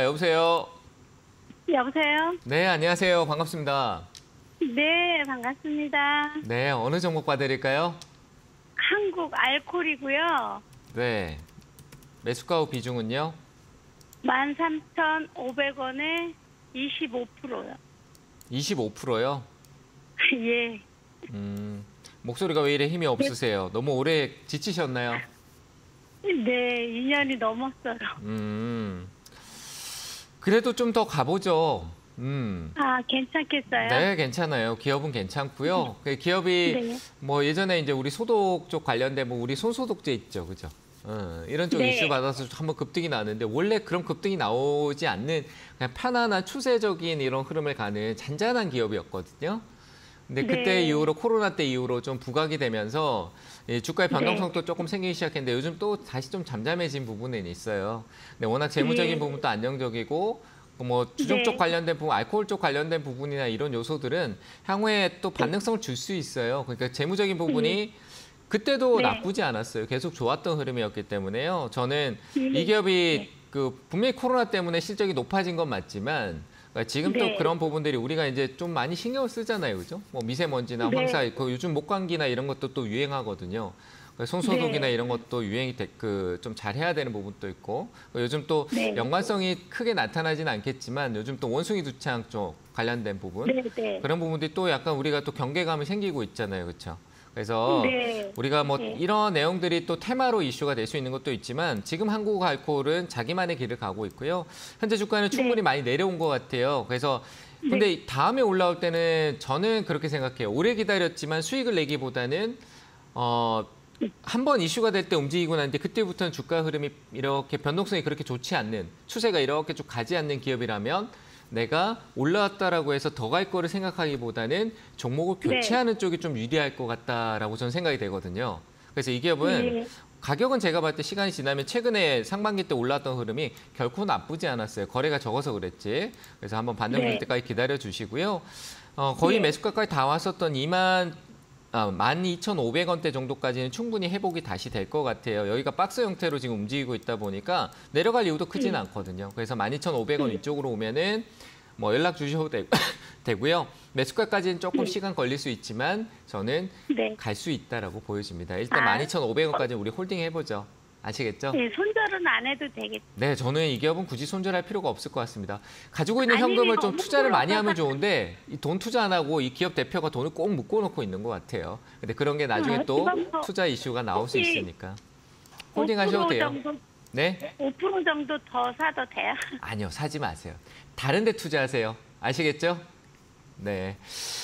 여보세요. 여보세요? 네, 안녕하세요. 반갑습니다. 네, 반갑습니다. 네, 어느 종목 봐드릴까요? 한국 알콜이고요. 네. 매수가 후 비중은요? 13,500원에 25%요. 25%요. 예. 음, 목소리가 왜 이래 힘이 없으세요? 너무 오래 지치셨나요? 네, 2년이 넘었어요. 음. 그래도 좀 더 가보죠. 음. 아, 괜찮겠어요? 네, 괜찮아요. 기업은 괜찮고요. 그 기업이 네. 뭐 예전에 이제 우리 소독 쪽 관련된 뭐 우리 손소독제 있죠, 그죠? 어, 이런 쪽 네. 이슈 받아서 한번 급등이 나왔는데 원래 그런 급등이 나오지 않는 그냥 편안한 추세적인 이런 흐름을 가는 잔잔한 기업이었거든요. 근데 그때 네. 이후로 코로나 때 이후로 좀 부각이 되면서 이 주가의 변동성도 조금 생기기 시작했는데 요즘 또 다시 좀 잠잠해진 부분은 있어요. 근데 워낙 재무적인 네. 부분도 안정적이고 뭐 주종 쪽 네. 관련된 부분, 알코올 쪽 관련된 부분이나 이런 요소들은 향후에 또 반등성을 줄 수 있어요. 그러니까 재무적인 부분이 그때도 네. 나쁘지 않았어요. 계속 좋았던 흐름이었기 때문에요. 저는 네. 이 기업이 그 분명히 코로나 때문에 실적이 높아진 건 맞지만 그러니까 지금 또 네. 그런 부분들이 우리가 이제 좀 많이 신경을 쓰잖아요, 그죠? 뭐 미세먼지나 네. 황사, 그 요즘 목감기나 이런 것도 또 유행하거든요. 손소독이나 네. 이런 것도 유행이 그좀 잘해야 되는 부분도 있고 요즘 또 네. 연관성이 크게 나타나지는 않겠지만 요즘 또 원숭이 두창 쪽 관련된 부분 네, 네. 그런 부분들이 또 약간 우리가 또 경계감이 생기고 있잖아요, 그렇죠? 그래서 네. 우리가 뭐 네. 이런 내용들이 또 테마로 이슈가 될 수 있는 것도 있지만 지금 한국 알코올은 자기만의 길을 가고 있고요. 현재 주가는 충분히 네. 많이 내려온 것 같아요. 그래서 근데 다음에 올라올 때는 저는 그렇게 생각해요. 오래 기다렸지만 수익을 내기보다는 어, 한 번 이슈가 될 때 움직이고 나는데 그때부터는 주가 흐름이 이렇게 변동성이 그렇게 좋지 않는 추세가 이렇게 쭉 가지 않는 기업이라면 내가 올라왔다라고 해서 더 갈 거를 생각하기보다는 종목을 네. 교체하는 쪽이 좀 유리할 것 같다라고 저는 생각이 되거든요. 그래서 이 기업은 네. 가격은 제가 봤을 때 시간이 지나면 최근에 상반기 때 올랐던 흐름이 결코 나쁘지 않았어요. 거래가 적어서 그랬지. 그래서 한번 반등 볼 네. 때까지 기다려 주시고요. 어, 거의 네. 매수 가까지 다 왔었던 2만 아, 12,500원대 정도까지는 충분히 회복이 다시 될 것 같아요. 여기가 박스 형태로 지금 움직이고 있다 보니까 내려갈 이유도 크지는 네. 않거든요. 그래서 12,500원 이쪽으로 오면은 뭐 연락 주셔도 되, 되고요. 매수가까지는 조금 네. 시간 걸릴 수 있지만 저는 네. 갈수 있다라고 보여집니다. 일단 아. 12,500원까지 우리 홀딩 해보죠. 아시겠죠? 네, 손절은 안 해도 되겠죠. 네, 저는 이 기업은 굳이 손절할 필요가 없을 것 같습니다. 가지고 있는 아니, 현금을 좀 투자를 많이 하면. 좋은데 이돈 투자 안 하고 이 기업 대표가 돈을 꼭 묶어놓고 있는 것 같아요. 근데 그런 게 나중에 아, 또 그럼 투자 이슈가 나올 수 있으니까 홀딩 하셔도 5% 돼요. 네? 5% 정도 더 사도 돼요? 아니요, 사지 마세요. 다른 데 투자하세요. 아시겠죠? 네.